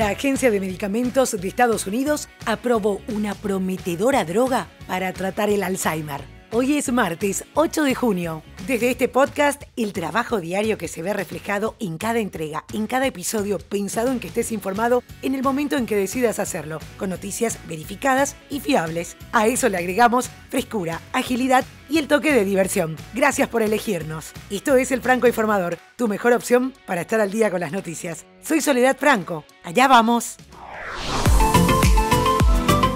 La Agencia de Medicamentos de Estados Unidos aprobó una prometedora droga para tratar el Alzheimer. Hoy es martes 8 de junio. Desde este podcast, el trabajo diario que se ve reflejado en cada entrega, en cada episodio, pensado en que estés informado en el momento en que decidas hacerlo, con noticias verificadas y fiables. A eso le agregamos frescura, agilidad y el toque de diversión. Gracias por elegirnos. Esto es El Franco Informador, tu mejor opción para estar al día con las noticias. Soy Soledad Franco. Allá vamos.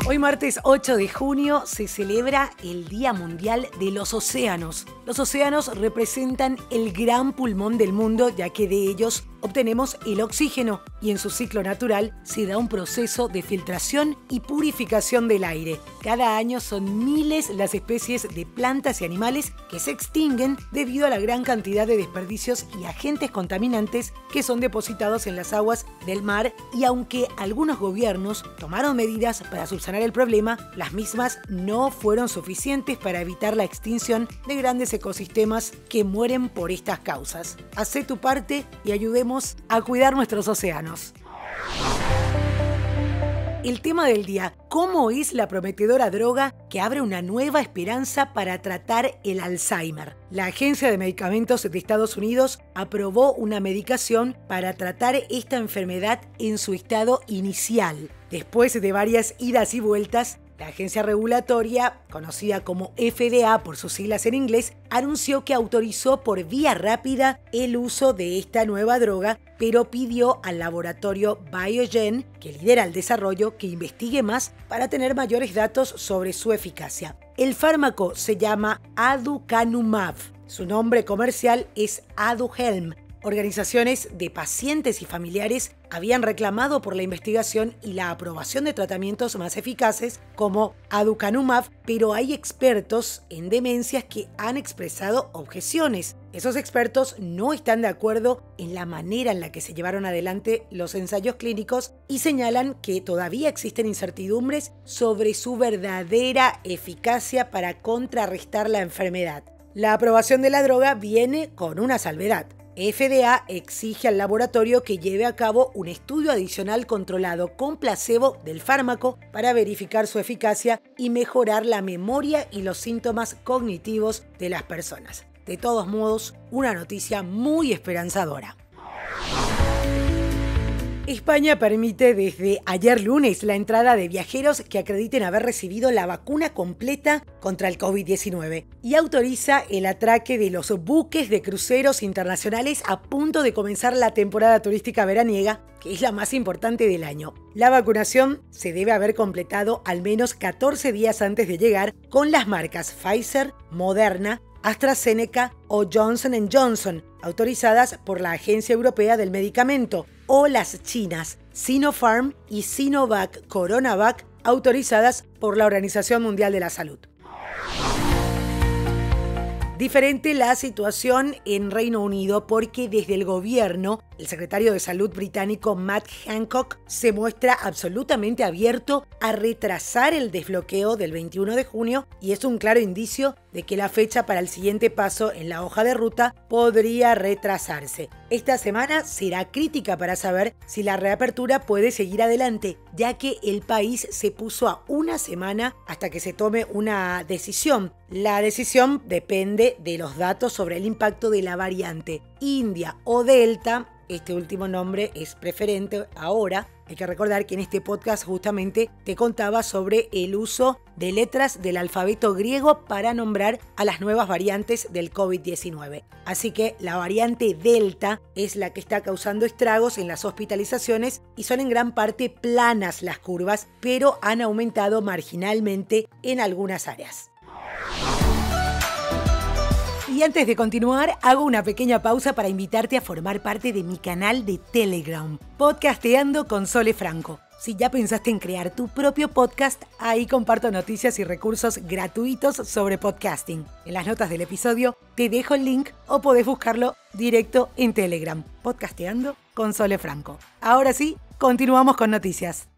Hoy martes 8 de junio se celebra el Día Mundial de los Océanos. Los océanos representan el gran pulmón del mundo ya que de ellos obtenemos el oxígeno y en su ciclo natural se da un proceso de filtración y purificación del aire. Cada año son miles las especies de plantas y animales que se extinguen debido a la gran cantidad de desperdicios y agentes contaminantes que son depositados en las aguas del mar y aunque algunos gobiernos tomaron medidas para subsanar el problema, las mismas no fueron suficientes para evitar la extinción de grandes ecosistemas que mueren por estas causas. Hacé tu parte y ayudemos a cuidar nuestros océanos. El tema del día, ¿cómo es la prometedora droga que abre una nueva esperanza para tratar el Alzheimer? La Agencia de Medicamentos de Estados Unidos aprobó una medicación para tratar esta enfermedad en su estado inicial. Después de varias idas y vueltas, la agencia regulatoria, conocida como FDA por sus siglas en inglés, anunció que autorizó por vía rápida el uso de esta nueva droga, pero pidió al laboratorio Biogen, que lidera el desarrollo, que investigue más para tener mayores datos sobre su eficacia. El fármaco se llama Aducanumab. Su nombre comercial es Aduhelm Organizaciones de pacientes y familiares habían reclamado por la investigación y la aprobación de tratamientos más eficaces como aducanumab, pero hay expertos en demencias que han expresado objeciones. Esos expertos no están de acuerdo en la manera en la que se llevaron adelante los ensayos clínicos y señalan que todavía existen incertidumbres sobre su verdadera eficacia para contrarrestar la enfermedad. La aprobación de la droga viene con una salvedad. FDA exige al laboratorio que lleve a cabo un estudio adicional controlado con placebo del fármaco para verificar su eficacia y mejorar la memoria y los síntomas cognitivos de las personas. De todos modos, una noticia muy esperanzadora. España permite desde ayer lunes la entrada de viajeros que acrediten haber recibido la vacuna completa contra el COVID-19 y autoriza el atraque de los buques de cruceros internacionales a punto de comenzar la temporada turística veraniega, que es la más importante del año. La vacunación se debe haber completado al menos 14 días antes de llegar con las marcas Pfizer, Moderna, AstraZeneca o Johnson Johnson, autorizadas por la Agencia Europea del Medicamento, o las chinas Sinopharm y Sinovac Coronavac, autorizadas por la Organización Mundial de la Salud. Diferente la situación en Reino Unido porque desde el gobierno, el secretario de Salud británico Matt Hancock se muestra absolutamente abierto a retrasar el desbloqueo del 21 de junio y es un claro indicio de que la fecha para el siguiente paso en la hoja de ruta podría retrasarse. Esta semana será crítica para saber si la reapertura puede seguir adelante, ya que el país se puso a una semana hasta que se tome una decisión. La decisión depende de los datos sobre el impacto de la variante India o Delta este último nombre es preferente ahora. Hay que recordar que en este podcast justamente te contaba sobre el uso de letras del alfabeto griego para nombrar a las nuevas variantes del COVID-19. Así que la variante Delta es la que está causando estragos en las hospitalizaciones y son en gran parte planas las curvas, pero han aumentado marginalmente en algunas áreas. Y antes de continuar, hago una pequeña pausa para invitarte a formar parte de mi canal de Telegram, Podcasteando con Sole Franco. Si ya pensaste en crear tu propio podcast, ahí comparto noticias y recursos gratuitos sobre podcasting. En las notas del episodio te dejo el link o podés buscarlo directo en Telegram, Podcasteando con Sole Franco. Ahora sí, continuamos con noticias.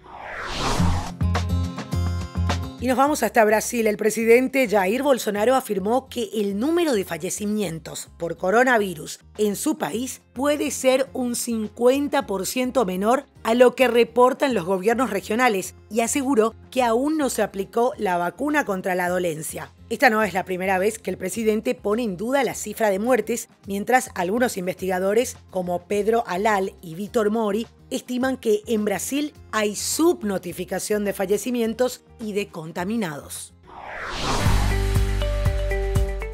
Y nos vamos hasta Brasil. El presidente Jair Bolsonaro afirmó que el número de fallecimientos por coronavirus en su país puede ser un 50% menor a lo que reportan los gobiernos regionales y aseguró que aún no se aplicó la vacuna contra la dolencia. Esta no es la primera vez que el presidente pone en duda la cifra de muertes, mientras algunos investigadores como Pedro Alal y Víctor Mori estiman que en Brasil hay subnotificación de fallecimientos y de contaminados.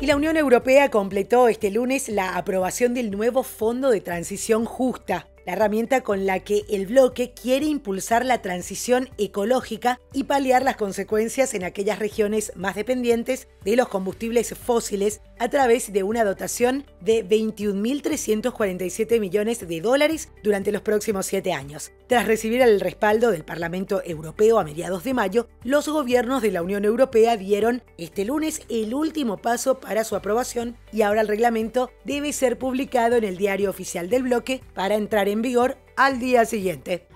Y la Unión Europea completó este lunes la aprobación del nuevo Fondo de Transición Justa, la herramienta con la que el bloque quiere impulsar la transición ecológica y paliar las consecuencias en aquellas regiones más dependientes de los combustibles fósiles a través de una dotación de 21.347 millones de dólares durante los próximos siete años. Tras recibir el respaldo del Parlamento Europeo a mediados de mayo, los gobiernos de la Unión Europea dieron este lunes el último paso para su aprobación y ahora el reglamento debe ser publicado en el diario oficial del bloque para entrar en vigor al día siguiente.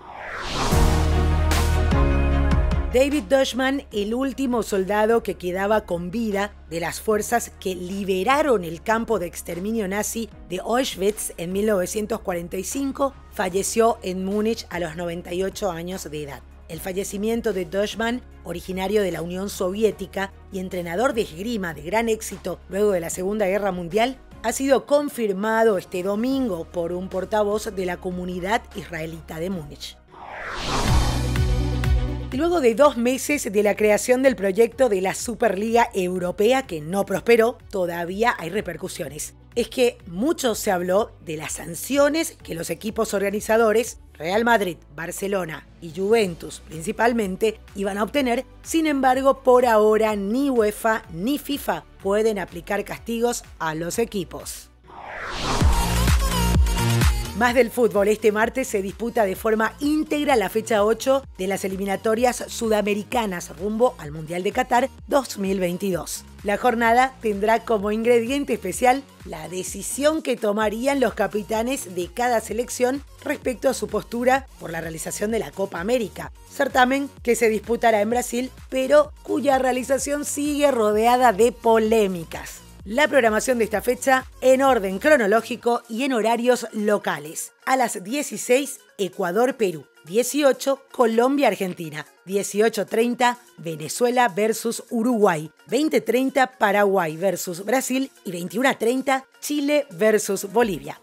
David Dushman, el último soldado que quedaba con vida de las fuerzas que liberaron el campo de exterminio nazi de Auschwitz en 1945, falleció en Múnich a los 98 años de edad. El fallecimiento de Dushman, originario de la Unión Soviética y entrenador de esgrima de gran éxito luego de la Segunda Guerra Mundial, ha sido confirmado este domingo por un portavoz de la comunidad israelita de Múnich. Luego de dos meses de la creación del proyecto de la Superliga Europea que no prosperó, todavía hay repercusiones. Es que mucho se habló de las sanciones que los equipos organizadores, Real Madrid, Barcelona y Juventus principalmente, iban a obtener. Sin embargo, por ahora ni UEFA ni FIFA pueden aplicar castigos a los equipos. Más del fútbol, este martes se disputa de forma íntegra la fecha 8 de las eliminatorias sudamericanas rumbo al Mundial de Qatar 2022. La jornada tendrá como ingrediente especial la decisión que tomarían los capitanes de cada selección respecto a su postura por la realización de la Copa América, certamen que se disputará en Brasil, pero cuya realización sigue rodeada de polémicas la programación de esta fecha en orden cronológico y en horarios locales. A las 16, Ecuador-Perú. 18, Colombia-Argentina. 18.30, Venezuela versus Uruguay. 20.30, Paraguay versus Brasil. Y 21.30, Chile versus Bolivia.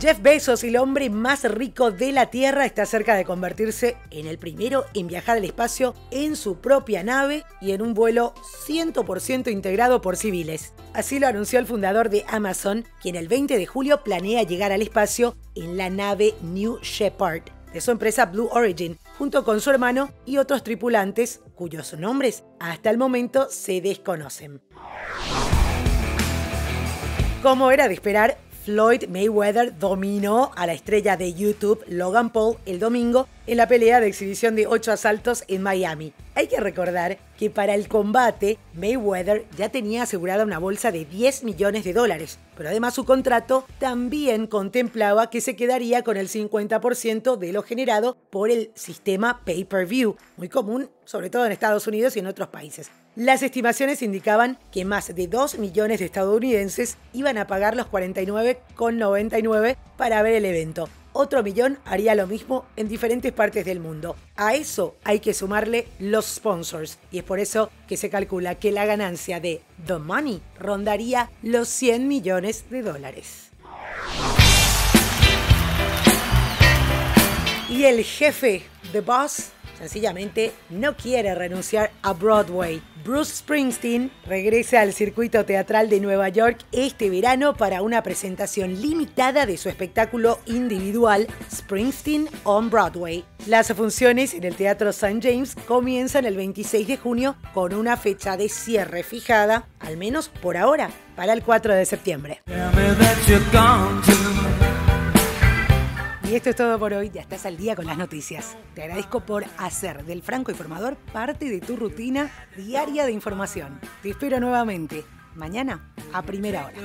Jeff Bezos, el hombre más rico de la Tierra, está cerca de convertirse en el primero en viajar al espacio en su propia nave y en un vuelo 100% integrado por civiles. Así lo anunció el fundador de Amazon, quien el 20 de julio planea llegar al espacio en la nave New Shepard de su empresa Blue Origin, junto con su hermano y otros tripulantes cuyos nombres hasta el momento se desconocen. Como era de esperar, Floyd Mayweather dominó a la estrella de YouTube Logan Paul el domingo en la pelea de exhibición de ocho asaltos en Miami. Hay que recordar que para el combate Mayweather ya tenía asegurada una bolsa de 10 millones de dólares, pero además su contrato también contemplaba que se quedaría con el 50% de lo generado por el sistema pay-per-view, muy común sobre todo en Estados Unidos y en otros países. Las estimaciones indicaban que más de 2 millones de estadounidenses iban a pagar los 49,99 para ver el evento. Otro millón haría lo mismo en diferentes partes del mundo. A eso hay que sumarle los sponsors y es por eso que se calcula que la ganancia de The Money rondaría los 100 millones de dólares. Y el jefe, The Boss, sencillamente no quiere renunciar a Broadway. Bruce Springsteen regresa al circuito teatral de Nueva York este verano para una presentación limitada de su espectáculo individual Springsteen on Broadway. Las funciones en el Teatro St. James comienzan el 26 de junio con una fecha de cierre fijada, al menos por ahora, para el 4 de septiembre. Y esto es todo por hoy, ya estás al día con las noticias. Te agradezco por hacer del Franco Informador parte de tu rutina diaria de información. Te espero nuevamente mañana a primera hora.